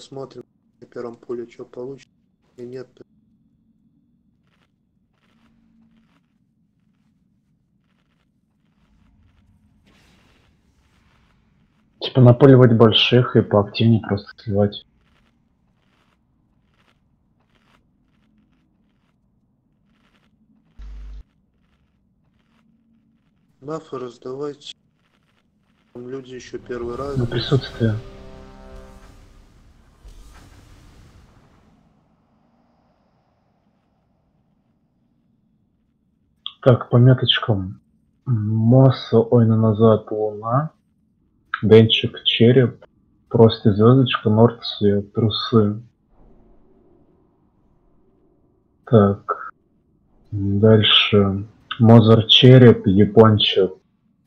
Смотрим на первом поле, что получится. И нет. Типа напуливать больших и поактивнее просто сливать. Бафы раздавать. Там люди еще первый раз. На присутствие. Так, по меточкам. Мосса, Ойна назад, Луна. Денчик, Череп. Просто звездочка, Нордси, Трусы. Так. Дальше. Мозар, Череп, Япончик,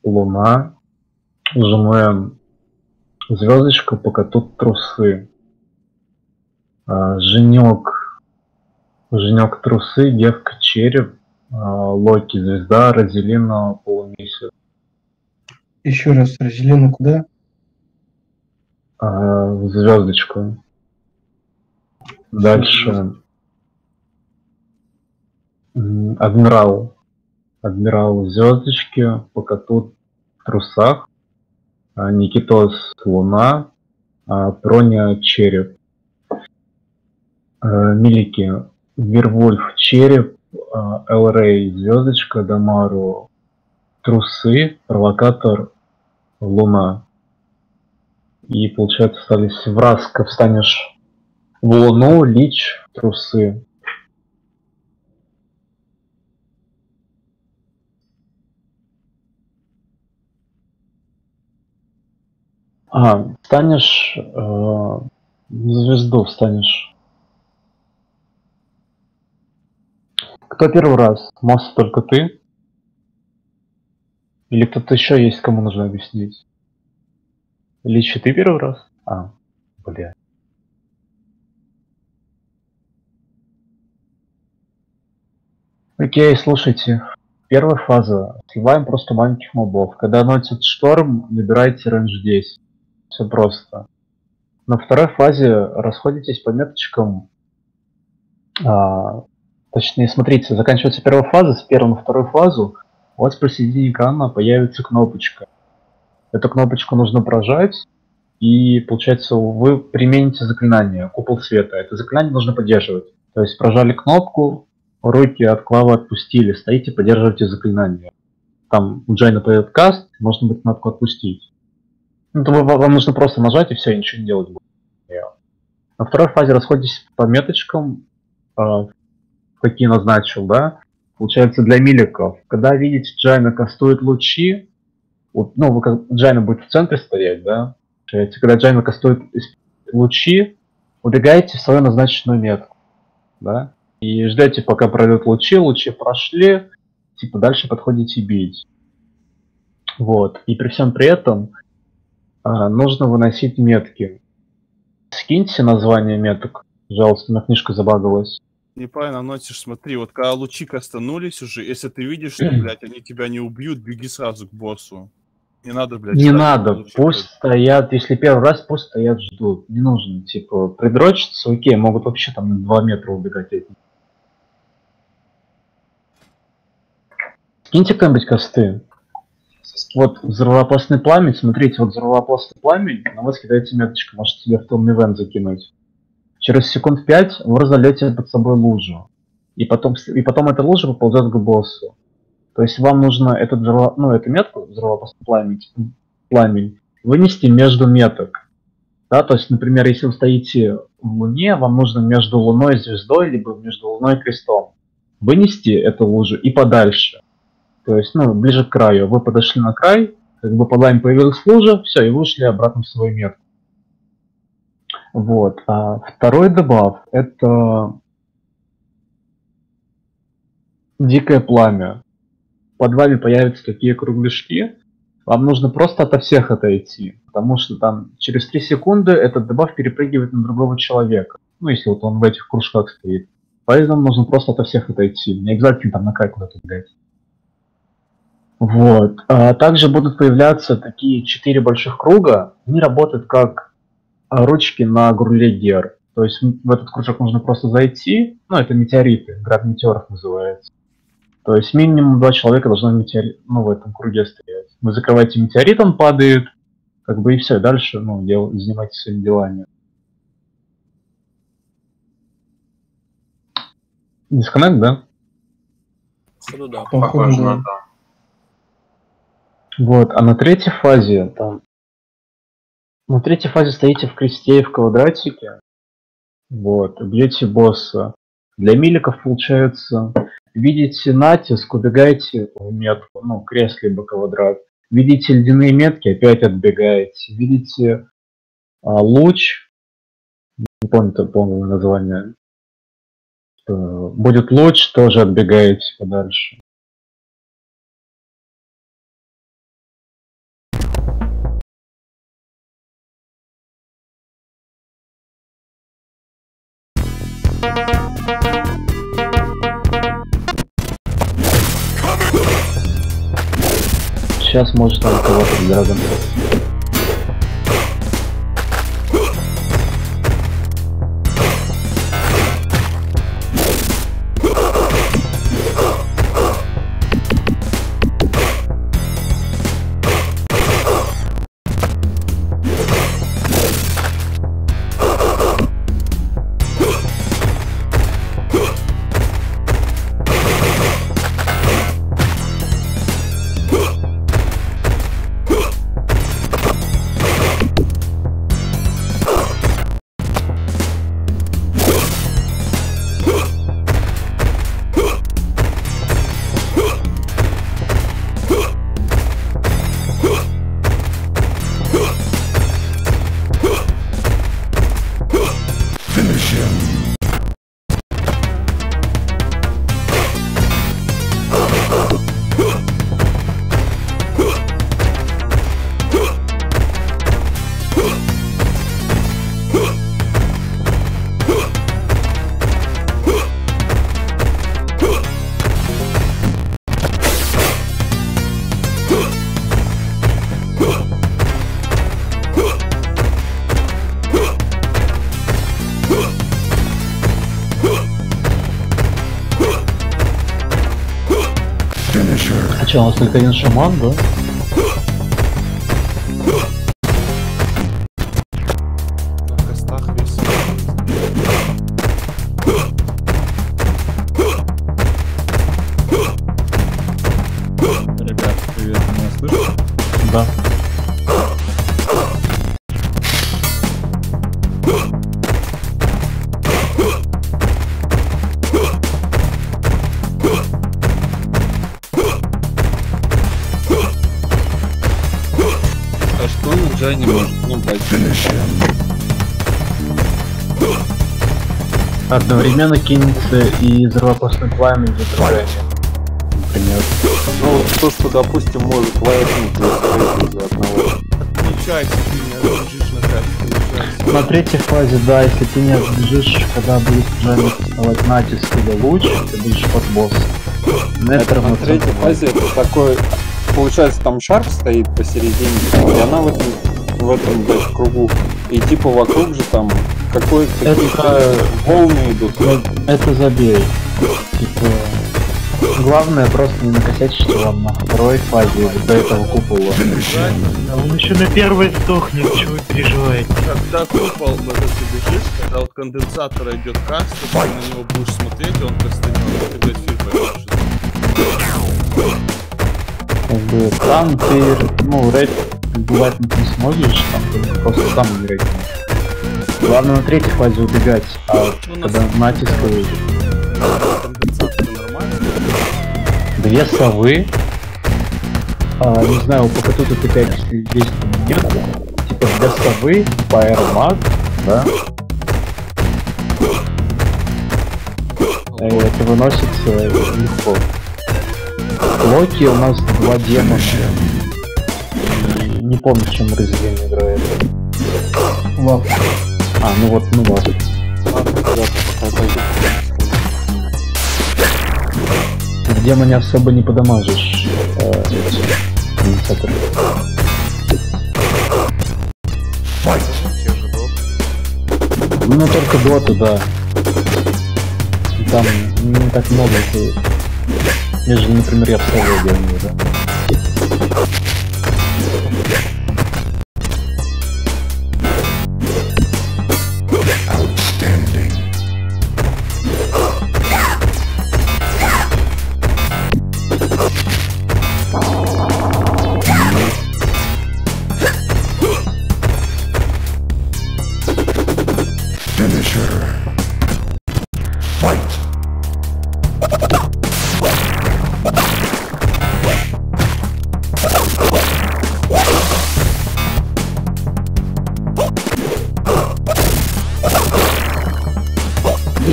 Луна. Жмем звездочка, пока тут трусы. А, Женек. Женек трусы, девка череп, Локи звезда, Розелина полумесяц. Еще раз, Розелина куда? А, звездочка. Дальше. М, Адмирал. Адмирал звездочки, пока тут в трусах. А, Никитос Луна. а, Проня Череп. А, Милики. Вервольф Череп. А, Элрей Звездочка. Дамару Трусы. Провокатор Луна. И получается остались в раз, как встанешь в Луну, Лич, Трусы. А, станешь э, звезду встанешь. Кто первый раз? Мост только ты? Или кто-то еще есть, кому нужно объяснить? Личи ты первый раз? А, бля. Окей, слушайте. Первая фаза. Сливаем просто маленьких мобов. Когда носит шторм, набирайте рейндж 10. Все просто. На второй фазе расходитесь по меточкам. А, точнее, смотрите, заканчивается первая фаза, с первой на вторую фазу у вас посередине экрана появится кнопочка. Эту кнопочку нужно прожать, и получается вы примените заклинание Купол Света. Это заклинание нужно поддерживать. То есть прожали кнопку, руки от клавы отпустили, стоите, поддерживаете заклинание. Там у Джайна появится каст, можно будет кнопку отпустить. Ну, то вы- вам нужно просто нажать и все, и ничего не делать будет. На второй фазе расходитесь по меточкам, а, какие назначил, да. Получается, для миликов, когда видите, Джайна кастует лучи, вот, ну, вы как, Джайна будет в центре стоять, да. Получается, когда Джайна кастует лучи, убегаете в свою назначенную метку, да. И ждете, пока пройдут лучи, лучи прошли, типа дальше подходите бить. Вот. И при всем при этом а, нужно выносить метки. Скиньте название меток, пожалуйста, на книжка забагалась. Неправильно носишь, смотри, вот когда лучи кастанулись уже, если ты видишь, что, блядь, они тебя не убьют, беги сразу к боссу. Не надо, блядь. Не надо, лучи пусть стоят, если первый раз, пусть стоят, ждут. Не нужно, типа, придрочиться, окей, могут вообще там на 2 метра убегать эти. Скиньте кто-нибудь косты. Вот взрывоопасный пламень, смотрите, вот взрывоопасный пламень, на вас кидается меточка, может себе в том ивент закинуть. Через секунд 5 вы разольете под собой лужу. И потом, и потом эта лужа поползет к боссу. То есть вам нужно этот взрыво- ну, эту метку, взрывоопасный пламень, пламень, вынести между меток. Да, то есть, например, если вы стоите в Луне, вам нужно между Луной и звездой, либо между Луной и крестом вынести эту лужу и подальше. То есть, ну, ближе к краю. Вы подошли на край, как бы под вами появилась лужа, все, и вы ушли обратно в свою метку. Вот. А второй дебаф – это дикое пламя. Под вами появятся такие кругляшки, вам нужно просто ото всех отойти, потому что там через 3 секунды этот дебаф перепрыгивает на другого человека. Ну, если вот он в этих кружках стоит. Поэтому нужно просто ото всех отойти. Не обязательно там на край куда-то. Вот. А также будут появляться такие четыре больших круга. Они работают как ручки на груле гер. То есть в этот кружок нужно просто зайти, ну это метеориты, град метеоров называется. То есть минимум два человека должно метеори- ну, в этом круге стоять. Вы закрываете метеорит, он падает, как бы и все, дальше ну, дел- занимайтесь своими делами. Дисконнект, да? Походу, да. Походу, Похоже да. Вот, а на третьей фазе там... На третьей фазе стоите в кресте и в квадратике. Вот, бьете босса. Для миликов получается, видите натиск, убегаете в метку, ну, крест либо квадрат. Видите ледяные метки, опять отбегаете. Видите а, луч, не помню полное название. Э, Будет луч, тоже отбегаете подальше. Сейчас может там кого-то А что, у нас только один шаман, да? Не может? Ну. Одновременно кинется и взрывоопасный пламя и. Например. Ну, вот то, что, допустим, может лайфнуть из-за одного. Отключайся, ты не отбежишь на третьей фазе, да, если ты не отбежишь, когда будет уже доставать натиск или луч, ты будешь под босс. Это на третьей фазе это такой... Получается, там шарф стоит посередине, и она в этом, в этом блядь, кругу. И типа вокруг же там какой-то Это- какие-то волны идут. Это забей. Типа, главное просто не накосячить вам на второй фазе до этого купола. А он еще на первой сдохнет, чего вы переживаете? Когда купол, когда ты бежишь, когда от конденсатора идет каст, ты на него будешь смотреть, и он кастанет, и ты, блядь, фильм поймешь. Как бы там ты, ну, рэп бывает не сможешь, там просто сам можешь. Главное на третьей фазе убегать, а Ну, когда самом натиск деле, Конденсатор нормально. две совы, а, не знаю, по какой тут опять если есть там нет, типа две совы, Firemark, да, и это выносится легко. Локи у нас два демона. Помню, в чем разделение играет. Лав. А, ну вот, ну ладно. Ладно, ребята, пока пойду. В демоне особо не подамажишь. э. Ну, только доту, да. Там не так много. Нежели, например, я в соло геймлю, да.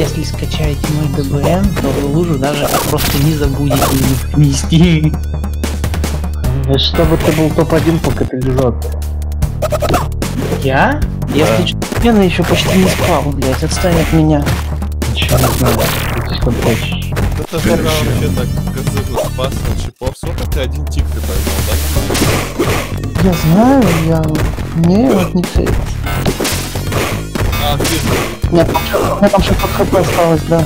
Если скачаете мой ДБМ, то вы лужу даже просто не забудете внести. Чтобы ты был топ-1 по катализатору. Я? Я случайно еще почти не спал, блять, отстань от меня. Ничего не знаю. Ты как хочешь. Это пока вообще так газыру спас от шипов. Сколько ты один тик ты поймал, да? Я знаю, я... Мне вот не цель. А, ты Нет, у меня там 600 хп осталось, да.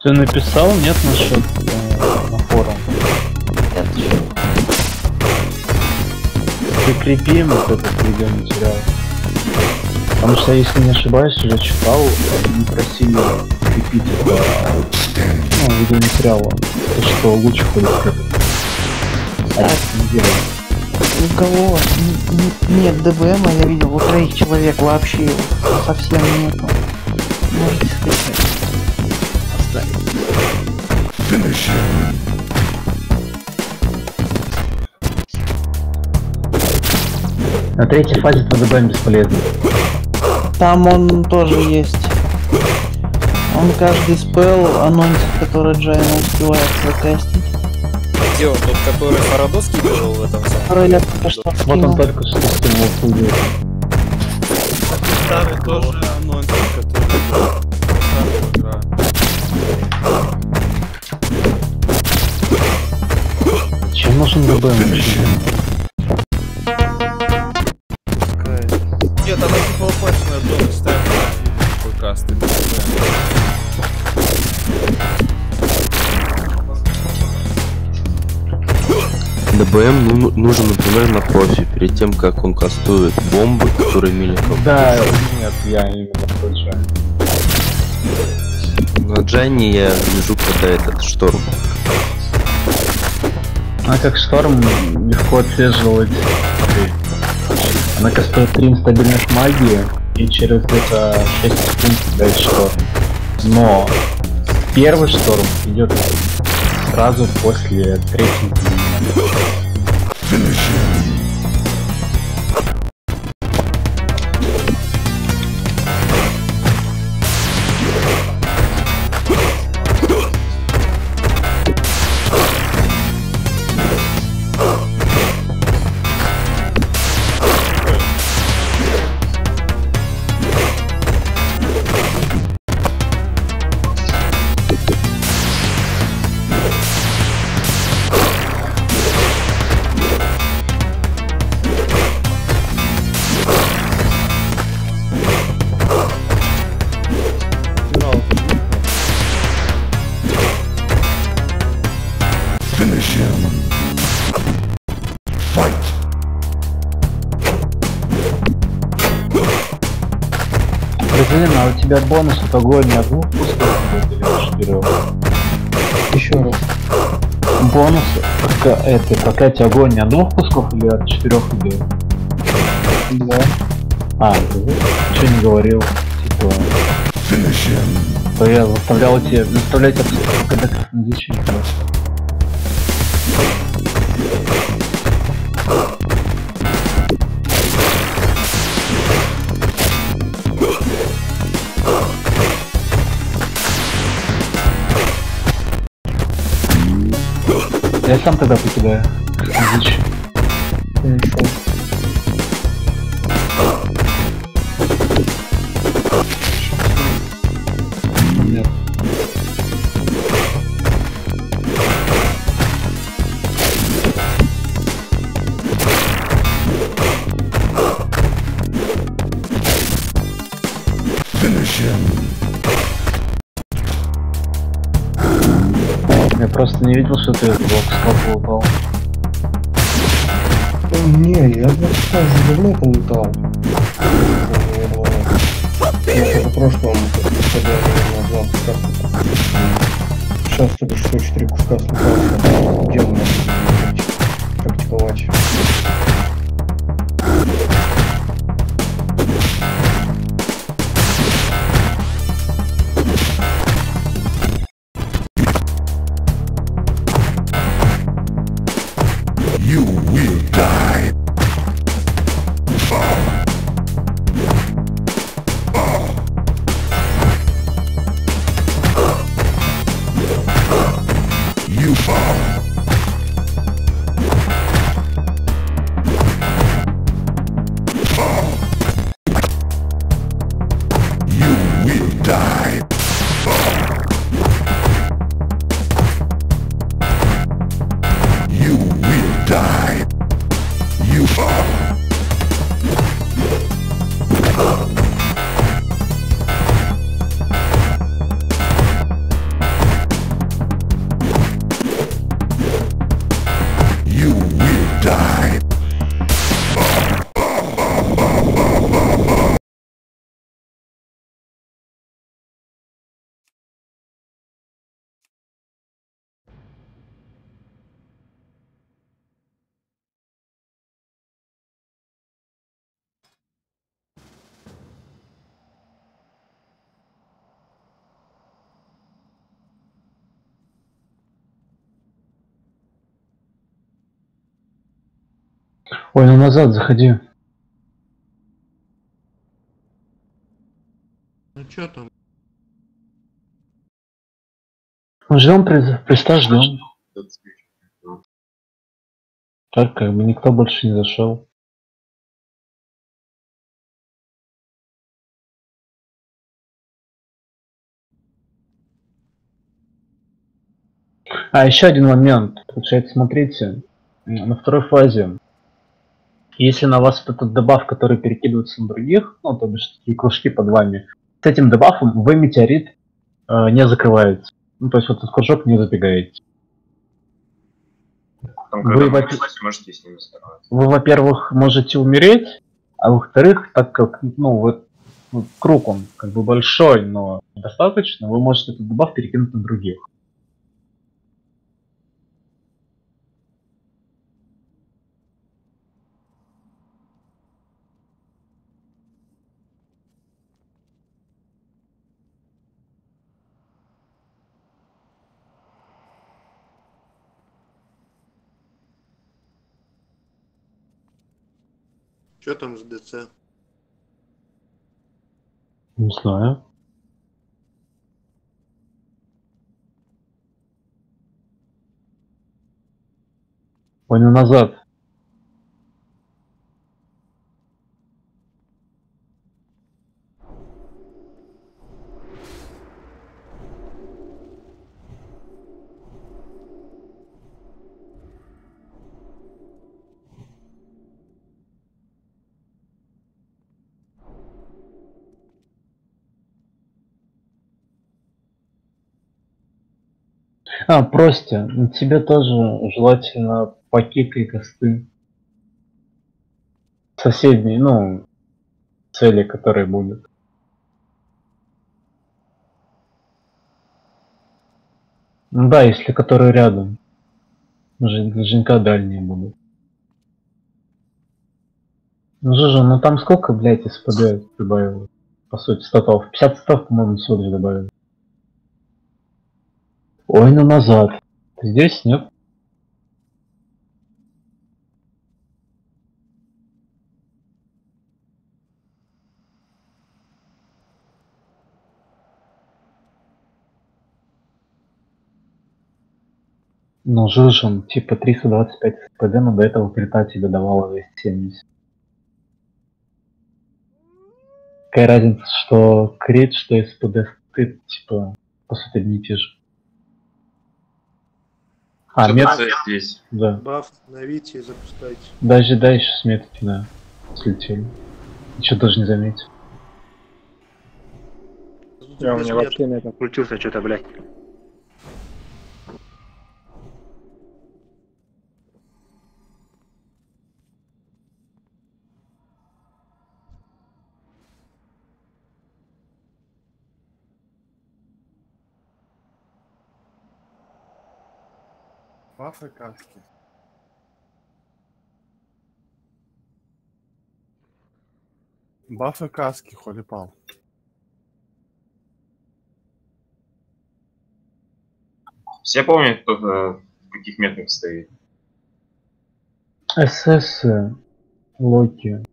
Ты написал, нет, насчет э, на форум? Нет. Прикрепим вот этот видеоматериал. Потому что, если не ошибаюсь, уже читал, они просили прикрепить это ну, видеоматериал, то, что лучше ходит. А, не делай. У кого н- н- нет ДБМа, я видел, у троих человек вообще совсем нету. Можете скачать. Оставить. На третьей фазе ТДБ бесполезно. Там он тоже есть. Он каждый спел анонсит, который Джайна успевает закастить. Где он, тот, который Фарадоский был в этом самом? Что Вот он только что скинул студию. старый тоже анонс, который игра. Чем нужен ДБ вообще? Нет, она типа опачная дома ставит на подкасты. DBM ну- нужен, например, на профи, перед тем, как он кастует бомбы, которые мельком. Да, нет, я именно Джайна. На Джайне я вижу, когда этот шторм. А как шторм легко отслеживать. Она кастует 3 стабильных магии и через это 6 секунд дает шторм. Но первый шторм идет сразу после третьего Finish him. Тебя бонус от огонь от двух будет или четырех? Еще раз. Бонус прока- это прокатие огонь от двух пусков или от четырех идет? Два. А, что не говорил, типа. То я заставлял тебе заставлять обс- когда просто. Я сам тогда покидаю. Изучи. Не видел, что ты блок с упал. Не, я сейчас давно полутал. Я по когда назвал куска Сейчас только что 4 куска слутался. Ой, ну назад заходи. Ну чё там? Ну, ждем приста, ждем. Так, как бы никто больше не зашел. А, еще один момент. Получается, смотрите, на второй фазе если на вас этот дебаф, который перекидывается на других, ну, то бишь такие кружки под вами, с этим дебафом вы метеорит э, не закрываете. Ну, то есть вот этот кружок не забегаете. Там, вы, во можете с ними вы, во-первых, можете умереть, а во-вторых, так как, ну, вот ну, круг он как бы большой, но достаточно, вы можете этот дебаф перекинуть на других. Что там с ДЦ? Не знаю. Понял назад. А, прости, тебе тоже желательно покикай косты. Соседние, ну, цели, которые будут. Ну да, если которые рядом. Жен- Женька дальние будут. Ну, Жижа, ну там сколько, блядь, СПД прибавилось? По сути, статов. 50 статов, по-моему, сюда добавили. Ой, ну назад. Здесь нет. Ну, Жужин, типа 325 СПД, но до этого крита тебе давала 270. Какая разница, что крит, что СПД, ты, типа, по сути, и те. А, мет... Здесь? Да. Баф обновите и запускайте. Даже дальше с метки, да. Слетели. Ничего даже не заметил. Я у меня вообще на этом. Крутился что-то, блядь. Бафы каски. Бафы каски, холипал. Все помнят, кто э, в каких метрах стоит? СС, Локи.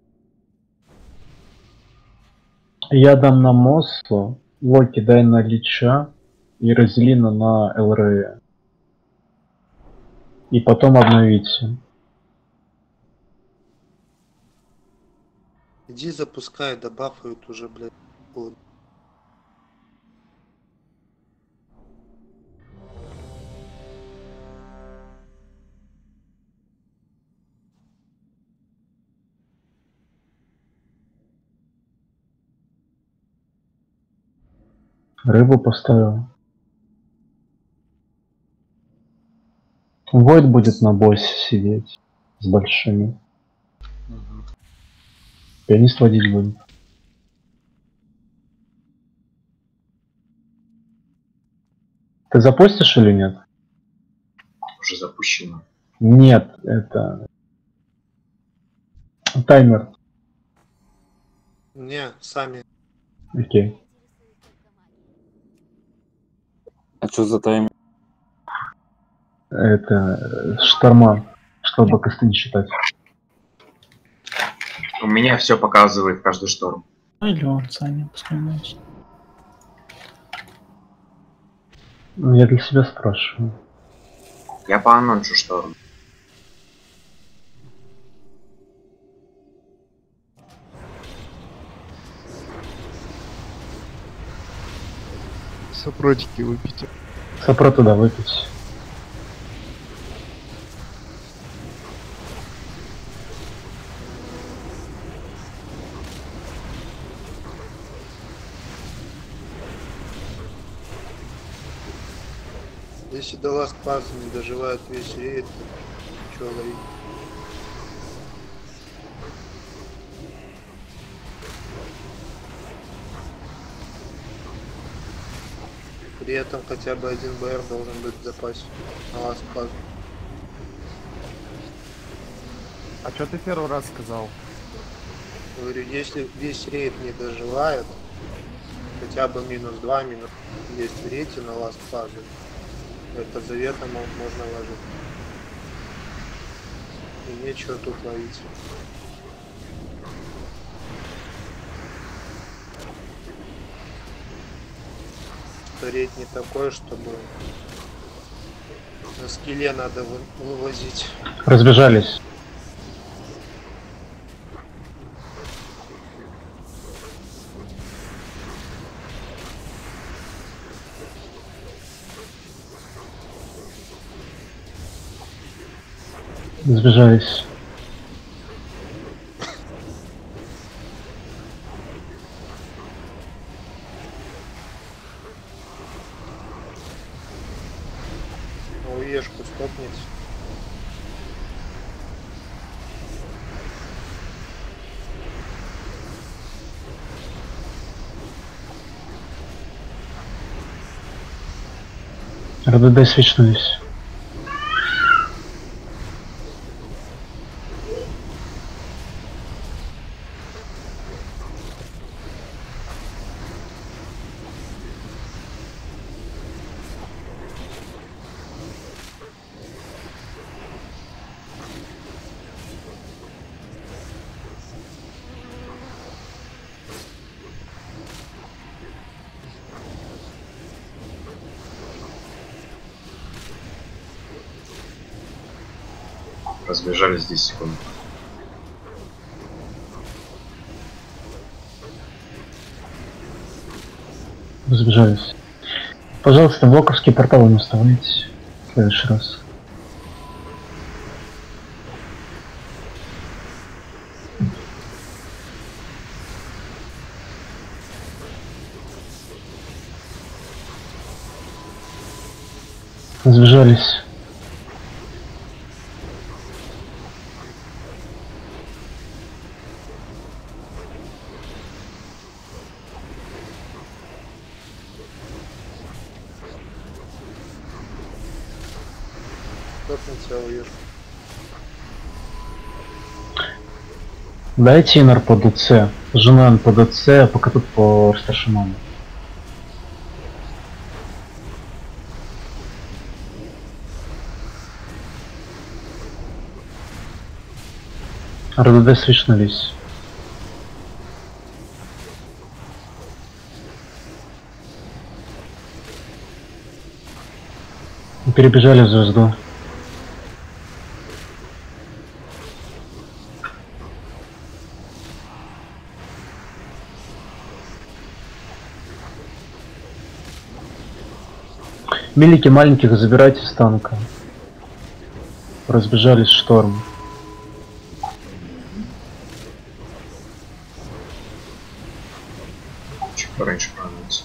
Я дам на Моссу, Локи дай на Лича и Розелина на ЛРЭ. И потом обновите. Иди запускай, добафают уже, блядь. Рыбу поставил. Войд будет на боссе сидеть с большими. Пианист водить будет. Ты запустишь или нет? Уже запущено. Нет, это... Таймер. Не, сами. Окей. А что за тайм? Это э, шторма, чтобы косты не считать. У меня все показывает каждый шторм. Или он сами, пускай начнет. Ну, Я для себя спрашиваю. Я по анонсу шторм. Сопротики выпейте. Сопро туда выпить. Ласт паза не доживает весь рейд, чё ловить? При этом хотя бы один BR должен быть в запасе на last фазу. А что ты первый раз сказал? Говорю, если весь рейд не доживает, хотя бы минус 2, минус есть в рейде на last фазе, это заветом мо- можно ложить. И нечего тут ловить. Рейд не такой, чтобы на скеле надо вы- вывозить. Разбежались. Сбежались. Уешку стопнуть. РДД свечнулись. забыл, что блоковские порталы наставляете в следующий раз. Сбежались. Дайте инер по ДЦ. Жена по ДЦ, а пока тут по старшинам. РДД свечнулись. Перебежали звезду. Милики маленьких забирайте с танка. Разбежались шторм. Чуть пораньше понадобится.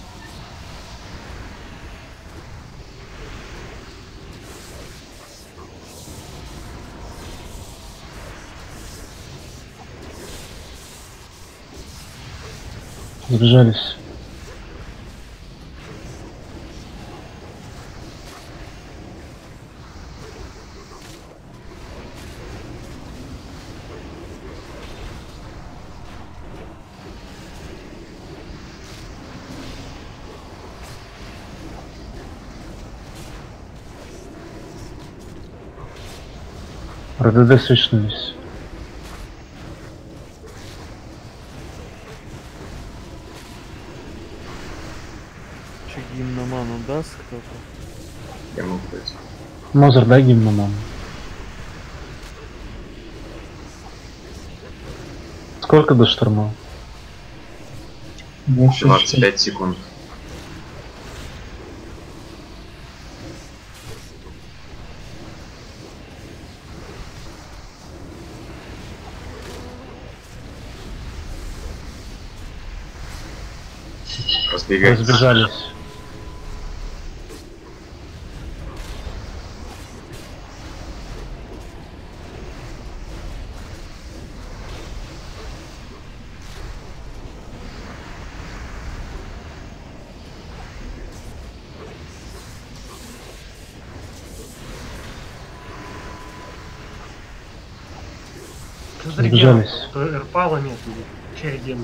Сбежались. РДД свечнулись. Че гимноману даст кто-то? Я могу дать. Мозер, дай гимну нам. Сколько до шторма? 25 секунд. Разбегайтесь. Разбежались. Сбежались. То Эрпала нет, или Череген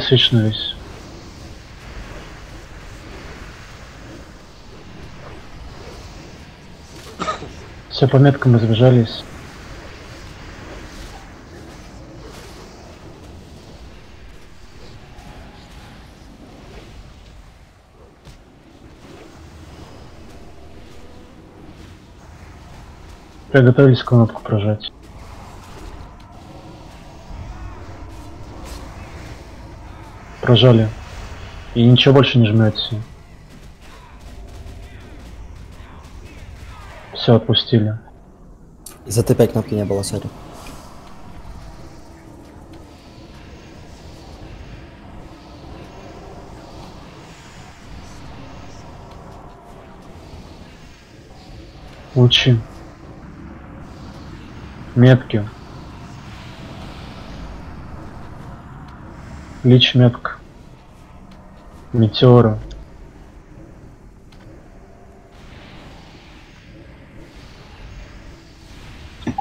свечнулись. Все по меткам разбежались. Приготовились кнопку прожать. Прожали. И ничего больше не жмете. Все, отпустили. За Т5 кнопки не было, сори. Лучи. Метки. Лич метка. Метеора.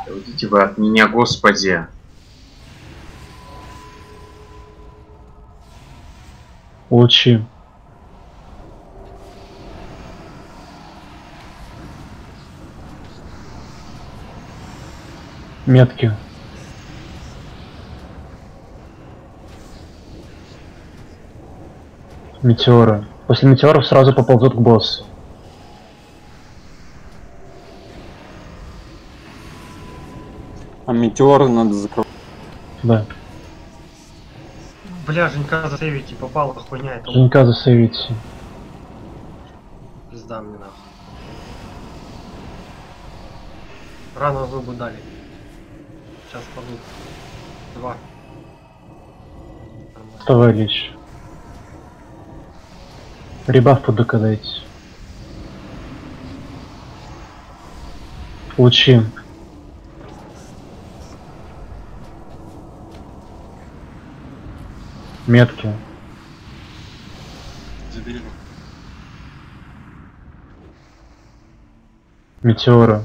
Уйдите вы от меня, господи. Лучи. Метки. Метеоры. После метеоров сразу поползут к боссу. А метеоры надо закрывать. Да. Бля, Женька засейвите, попала хуйня, это Женька засейвите. пизда мне нахуй. Рано зубы дали. Сейчас падут. Два. Вставай. Ребаф ПДК дайте. Лучи. Метки. Забери. Метеоры.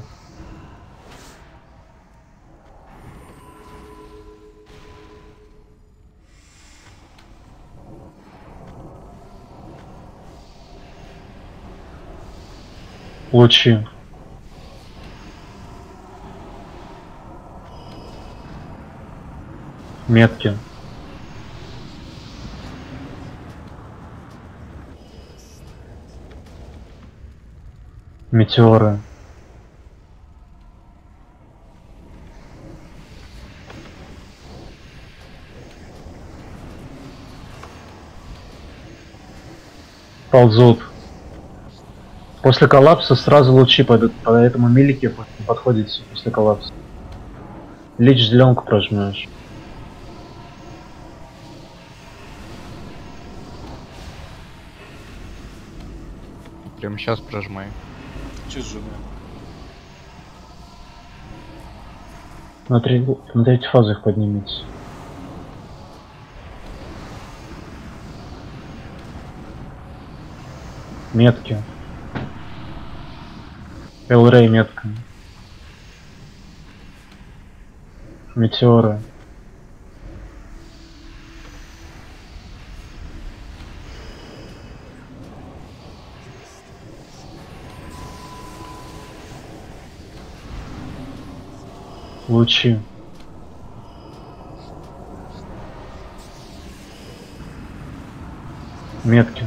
Лучи. Метки. Метеоры. Ползут. После коллапса сразу лучи пойдут, поэтому милики подходите после коллапса. Лич зеленку прожмешь. Прямо сейчас прожимай. Че с женой? На, три, на третьей фазе их поднимите. Метки. Элрей метка. Метеоры. Лучи. Метки.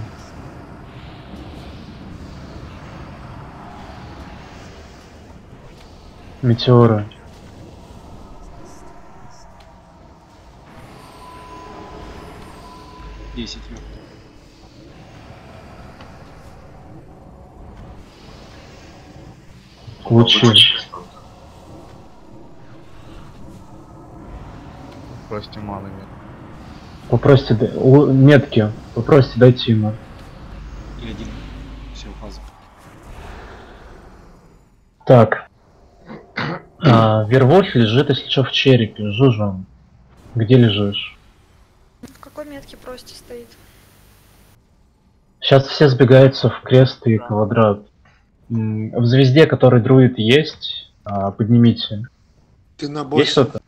Метеоры. Десять. Лучи. Просто мало нет. Попросите метки. Попросите дайте ему. И один. Все, фаза. Так. А, Вервольф лежит, если что, в черепе. Жужу. Где лежишь? В какой метке прости стоит? Сейчас все сбегаются в крест и квадрат. В звезде, который друид есть, а, поднимите. Ты на Есть что-то?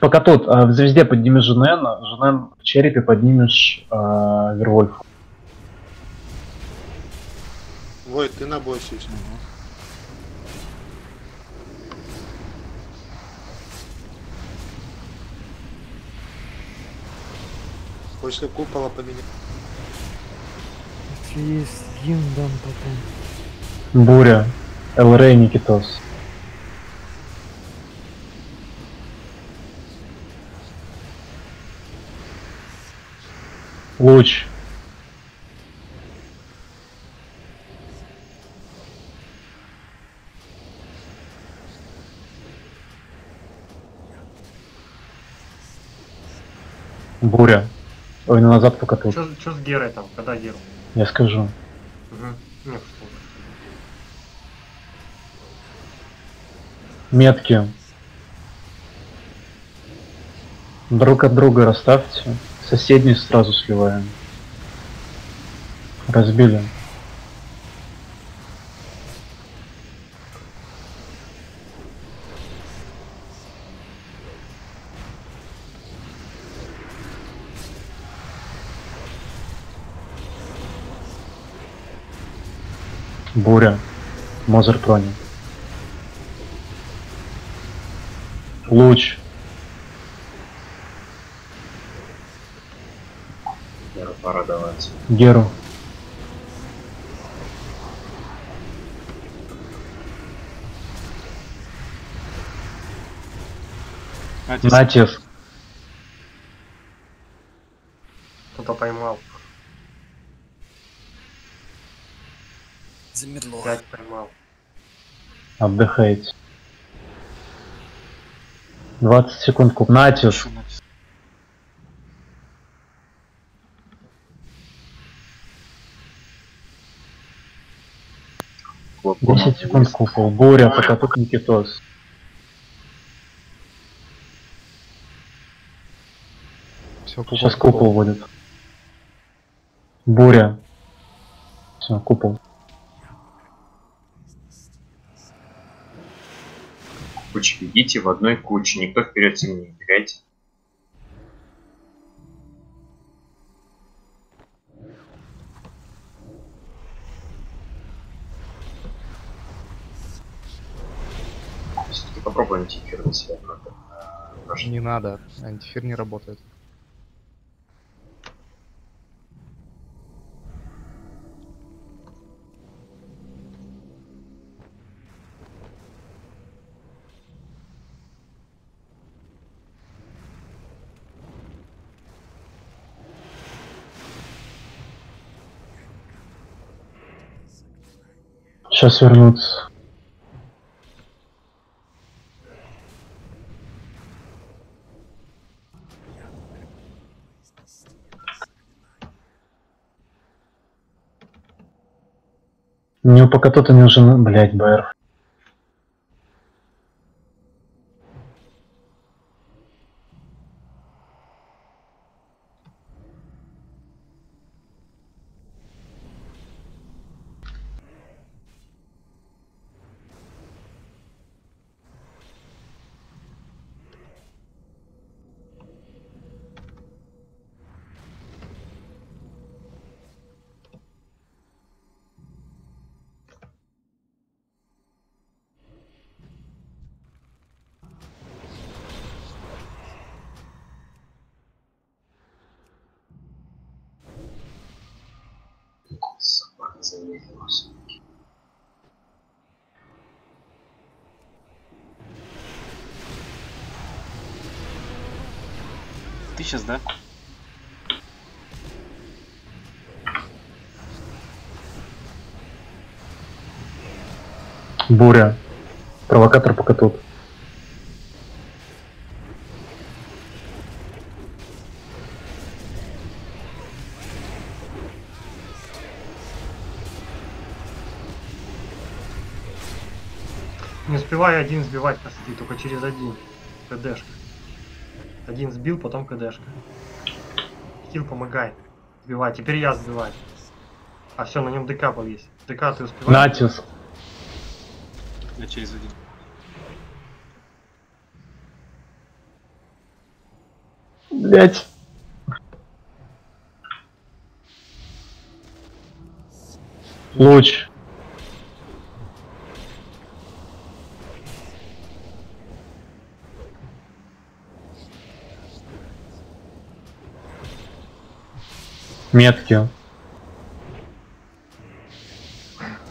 Пока тут, а, в звезде подними Женена, Женен в черепе поднимешь а, Вервольфа. Войт, ты на боссе. есть. После купола поменяй. Если есть гимн, дам потом. Буря. Элрей Никитос. Луч. Буря. Ой, на назад пока тут. Что, что с Герой там? Когда Геру? Я скажу. Угу. Нет, Метки. Друг от друга расставьте. Соседний сразу сливаем. Разбили. Буря. Мозер Прони. Луч. Геру пора давать. Геру. Натиск. Натиск. Кто-то поймал. Замерло. Пять поймал. Отдыхайте. 20 секунд. Натис. Вот, 10 секунд купол. Буря, пока тут Никитос. Все, Сейчас купол будет. Буря. Все, купол. Кучки, идите в одной куче, никто вперед не убегайте. Все-таки попробуем антифир на себя. Не надо, антифир не работает. Сейчас вернутся. Мне пока кто-то не нужен, блять, БР. Ты сейчас, да? Буря. Провокатор пока тут. Не успеваю один сбивать косты, только через один. КДшка. Один сбил, потом КДшка. Хил помогай. Сбивай. Теперь я сбиваю. А все, на нем ДК повесь. ДК ты успеваешь? Натиск. Я через один. Блять. Луч. Метки.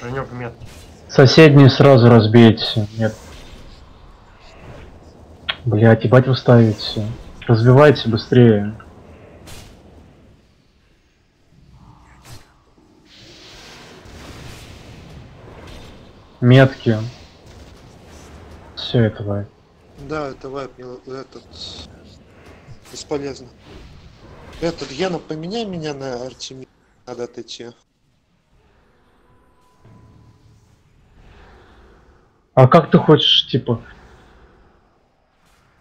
Женек метки. Соседние сразу разбейте. Нет. Блять, ебать вы ставите. Разбивайте быстрее. Метки. Все это вайп. Да, это вайп, не- этот... Бесполезно. Этот, Гена, поменяй меня на Артемий. Надо отойти. А как ты хочешь, типа...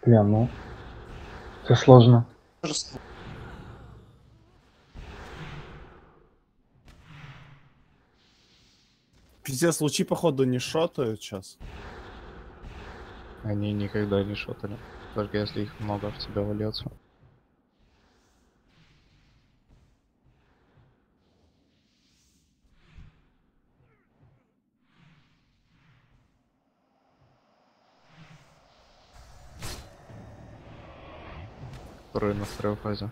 Бля, ну... Это сложно. Просто Пиздец, лучи, походу, не шотают сейчас. Они никогда не шотали. Только если их много в тебя вольется. Второй фазе.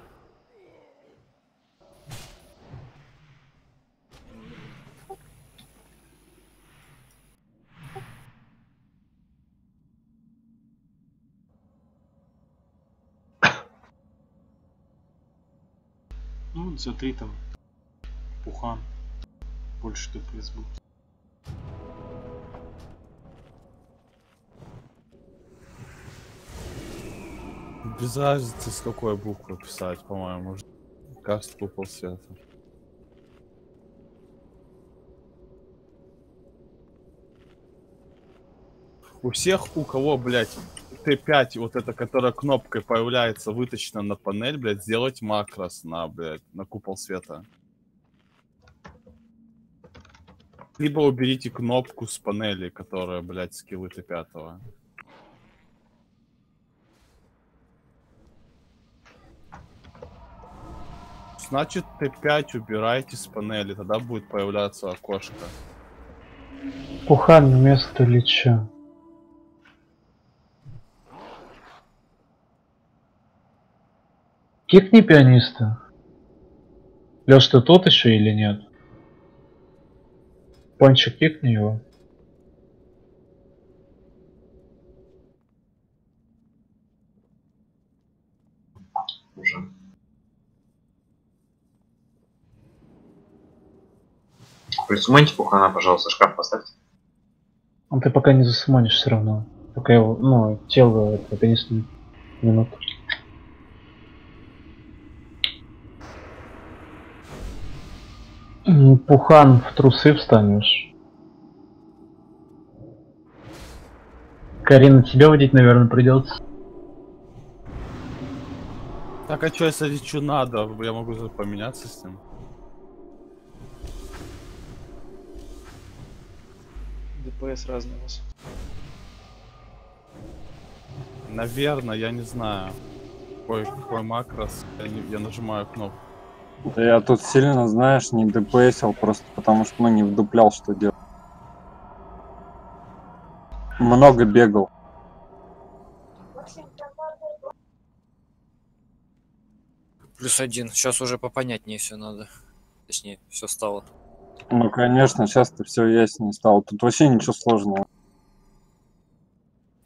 Ну, за три там. Пухан. Больше ДПС был. Без разницы, с какой буквы писать, по-моему. Каст купол света. У всех, у кого, блядь, Т5, вот эта, которая кнопкой появляется, вытащена на панель, блядь, сделать макрос на, блядь, на купол света. Либо уберите кнопку с панели, которая, блядь, скиллы Т5. Значит, Т5 убирайте с панели, тогда будет появляться окошко. Пухан вместо лича. Кикни пианиста. Леш, ты тут еще или нет? Пончик, кикни его. Присумайте пухана, пожалуйста, шкаф поставьте. А ты пока не засуманишь все равно. Пока его, ну, тело это пианиста минуту. М, Пухан в трусы встанешь. Карина, тебя водить, наверное, придется. Так, а что, если что надо, я могу за- поменяться с ним. ДПС разный у вас. Наверное, я не знаю. Какой, какой макрос, я, не- я нажимаю кнопку. Да я тут сильно, знаешь, не ДПСил просто потому что, ну, не вдуплял, что делать. Много бегал. Плюс один. Сейчас уже попонятнее все надо. Точнее, все стало. Ну, конечно, сейчас-то все яснее стало. Тут вообще ничего сложного.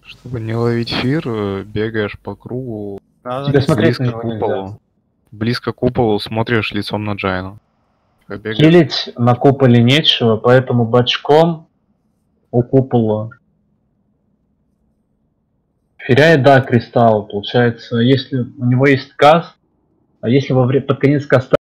Чтобы не ловить фир, э, бегаешь по кругу. Надо смотреть близко на к него нельзя. куполу. Близко к куполу смотришь лицом на Джайну. Побегаешь. Килить на куполе нечего, поэтому бочком у купола. Феряет, да, кристалл. Получается, если у него есть каст, а если во время под конец каста